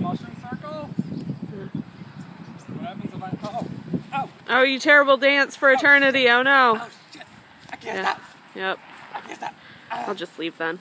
Mushroom circle? What happens if I, oh, oh, Oh, you terrible dance for oh. eternity. Oh no. oh shit. I can't Yeah. stop. Yep. I can't stop. Uh, I'll just leave then.